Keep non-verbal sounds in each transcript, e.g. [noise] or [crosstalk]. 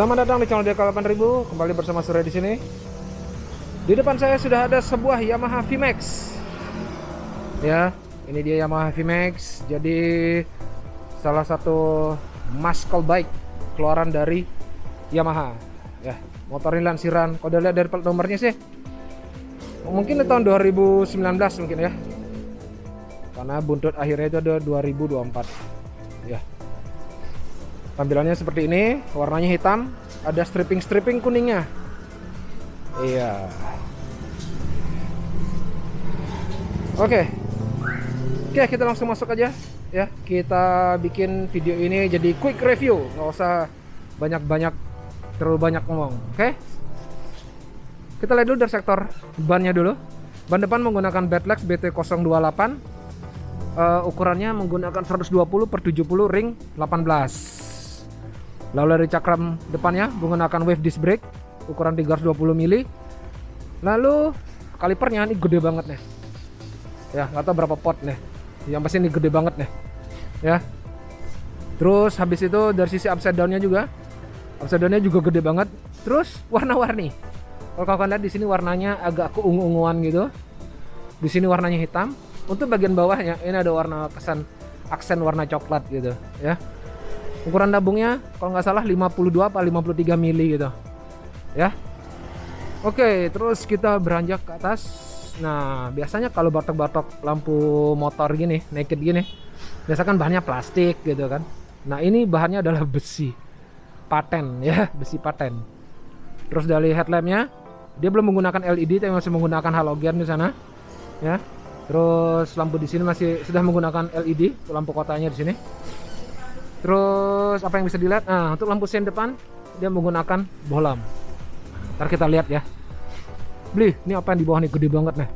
Selamat datang di channel DK 8000 kembali bersama Surya di sini. Di depan saya sudah ada sebuah Yamaha VMAX. Ya, ini dia Yamaha VMAX. Jadi salah satu muscle bike keluaran dari Yamaha. Ya, motor ini lansiran. Kalau lihat dari plat nomornya sih, mungkin di tahun 2019 mungkin ya. Karena buntut akhirnya itu ada 2024. Ya, Tampilannya seperti ini, warnanya hitam, ada stripping-stripping kuningnya. Iya. Oke. Oke, kita langsung masuk aja ya. Kita bikin video ini jadi quick review, nggak usah banyak-banyak terlalu banyak ngomong. Oke? Kita lihat dulu dari sektor bannya dulu. Ban depan menggunakan Bedlex BT028. Uh, ukurannya menggunakan 120 per 70 ring 18 Lalu dari cakram depannya menggunakan wave disc brake ukuran 320 mili. Lalu kalipernya ini gede banget nih. Ya, nggak tahu berapa pot nih. Yang pasti ini gede banget nih. Ya. Terus habis itu dari sisi upside down-nya juga. Upside down-nya juga gede banget. Terus warna-warni. Kalau kalian lihat di sini warnanya agak keungu-unguan gitu. Di sini warnanya hitam. Untuk bagian bawahnya ini ada warna kesan aksen warna coklat gitu, ya ukuran tabungnya kalau nggak salah 52 apa 53 mili gitu. Ya. Oke terus kita beranjak ke atas. Nah biasanya kalau batok-batok lampu motor gini naked gini biasa kan bahannya plastik gitu kan. Nah ini bahannya adalah besi paten ya besi paten. Terus dari headlampnya dia belum menggunakan LED tapi masih menggunakan halogen di sana ya. Terus lampu di sini masih sudah menggunakan LED lampu kotanya di sini Terus apa yang bisa dilihat? Nah, untuk lampu sen depan dia menggunakan bohlam. Ntar kita lihat ya. Beli, ini apa yang di bawah nih gede banget nih.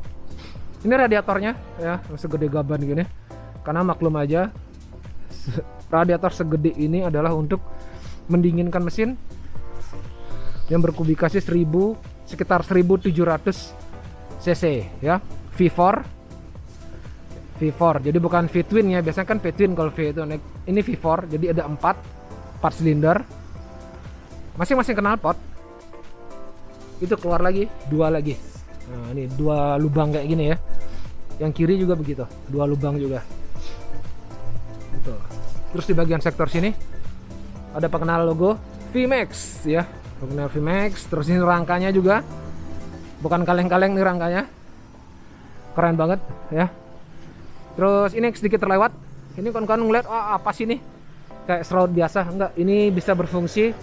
Ini radiatornya ya, segede gaban gini. Karena maklum aja radiator segede ini adalah untuk mendinginkan mesin yang berkubikasi 1000 sekitar 1700 cc ya. V4 V4 jadi bukan V twin ya biasanya kan V twin kalau V itu. Ini V4 jadi ada 4 4 silinder. Masing-masing knalpot itu keluar lagi dua lagi. Nah ini dua lubang kayak gini ya. Yang kiri juga begitu dua lubang juga. Gitu. terus di bagian sektor sini ada pengenal logo VMAX ya. Pengenal VMAX terus ini rangkanya juga. Bukan kaleng-kaleng nih rangkanya. Keren banget ya terus ini sedikit terlewat. Ini kawan-kawan ngeliat oh, apa sih ini? Kayak serot biasa. Enggak ini bisa berfungsi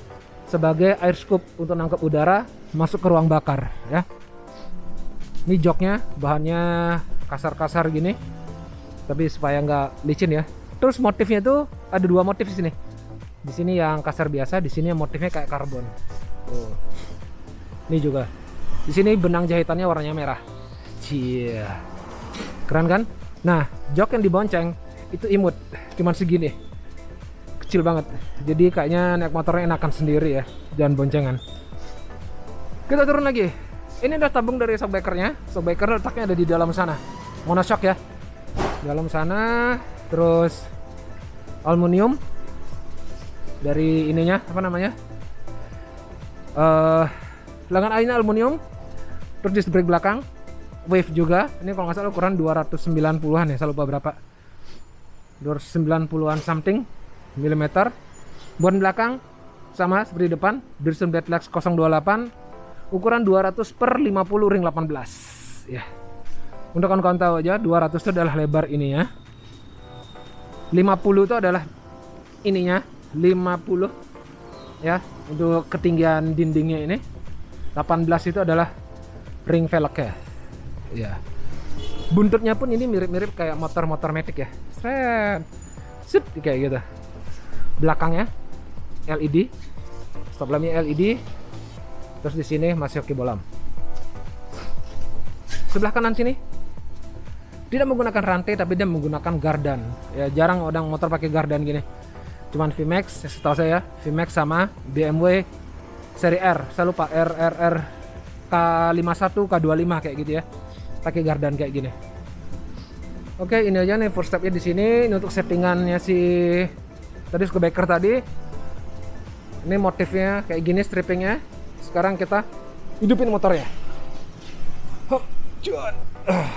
sebagai air scoop untuk nangkep udara masuk ke ruang bakar ya. Ini joknya bahannya kasar-kasar gini tapi supaya nggak licin ya. Terus motifnya itu ada dua motif di sini. Di sini yang kasar biasa di sini motifnya kayak karbon. Tuh. Ini juga. Di sini benang jahitannya warnanya merah. Cia keren kan Nah, jok yang dibonceng itu imut, cuman segini. Kecil banget. Jadi kayaknya naik motornya enakan sendiri ya, jangan boncengan. Kita turun lagi. Ini udah tabung dari shockbreakernya. Shockbreaker letaknya ada di dalam sana. Monoshock ya. Dalam sana, terus aluminium dari ininya apa namanya? Uh, lengan airnya aluminium. Terus disc brake belakang wave juga. Ini kalau nggak salah ukuran 290-an ya saya lupa berapa. 290-an something milimeter bon belakang sama seperti depan Dirson Bedlex 028 ukuran 200 per 50 ring 18 ya. Untuk kawan-kawan tahu aja 200 itu adalah lebar ininya 50 itu adalah ininya 50 ya untuk ketinggian dindingnya ini. 18 itu adalah ring velgnya ya buntutnya pun ini mirip-mirip kayak motor-motor metik ya. Sret. Set, kayak gitu. Belakangnya LED stop lampnya LED terus di sini masih oke bolam. Sebelah kanan sini tidak menggunakan rantai tapi dia menggunakan gardan. Ya jarang orang motor pakai gardan gini. Cuman VMAX setahu saya VMAX sama BMW seri R. Saya lupa RRR K51 K25 kayak gitu ya pakai gardan kayak gini. Oke ini aja nih first stepnya di sini. Ini untuk settingannya si tadi backer tadi. Ini motifnya kayak gini strippingnya. Sekarang kita hidupin motornya. Hup. Ah.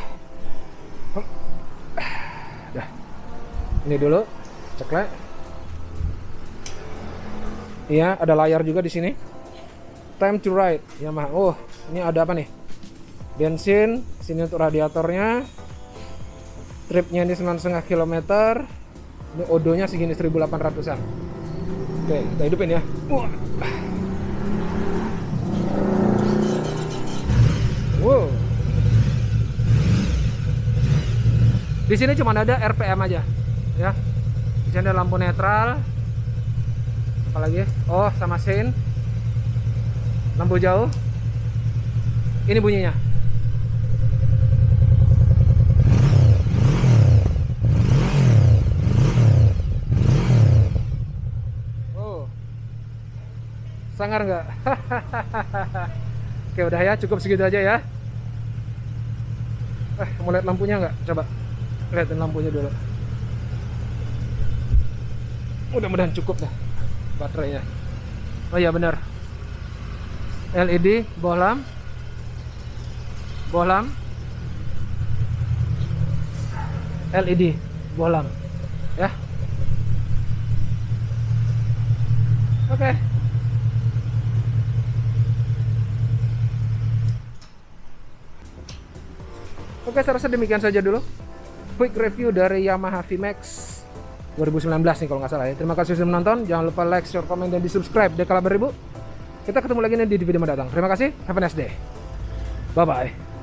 Dah. ini dulu ceklek iya ada layar juga di sini. Time to ride Yamaha. Oh ini ada apa nih? Bensin sini untuk radiatornya. Tripnya ini 9,5 km ini odonya segini 1800an oke kita hidupin ya. Wow. Di sini cuma ada RPM aja ya. Di sini ada lampu netral. Apalagi? Oh sama sein lampu jauh. Ini bunyinya oh sangar nggak? [laughs] Oke udah ya cukup segitu aja ya. Eh mau lihat lampunya nggak? Coba lihatin lampunya dulu. Mudah-mudahan cukup dah baterainya oh iya benar. LED bohlam bohlam LED bohlam ya. Oke Oke, saya rasa demikian saja dulu. Quick review dari Yamaha VMAX 2019 nih kalau nggak salah ya. Terima kasih sudah menonton. Jangan lupa like, share, komen, dan di subscribe. Dekala beribu. Kita ketemu lagi nih di video mendatang. Terima kasih. Have a nice day. Bye bye.